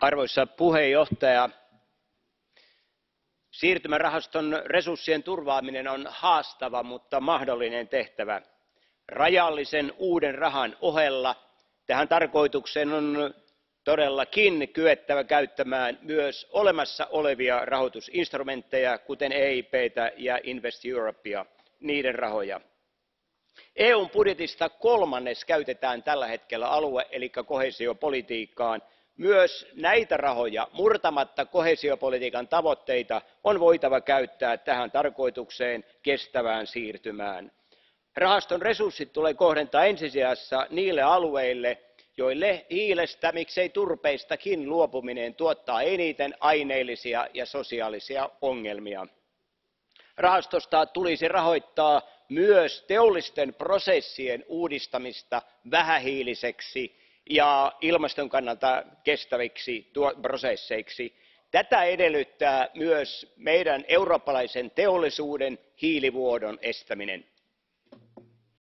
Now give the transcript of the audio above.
arvoisa puhemies siirtymärahaston resurssien turvaaminen on haastava mutta mahdollinen tehtävä. rajallisen uuden rahan ohella tähän tarkoitukseen on todellakin kyettävä käyttämään myös olemassa olevia rahoitusinstrumentteja kuten eiptä ja invest europea niiden rahoja. eu n budjetista kolmannes käytetään tällä hetkellä alue eli koheesiopolitiikkaan myös näitä rahoja murtamatta koheesiopolitiikan tavoitteita on voitava käyttää tähän tarkoitukseen kestävään siirtymään. rahaston resurssit tulee kohdentaa ensi sijassa niille alueille joille hiilestä miksei turpeestakin luopuminen tuottaa eniten aineellisia ja sosiaalisia ongelmia. rahastosta tulisi rahoittaa myös teollisten prosessien uudistamista vähähiilisiksi ja ilmaston kannalta kestäviksi prosesseiksi. tätä edellyttää myös meidän eurooppalaisen teollisuuden hiilivuodon estäminen.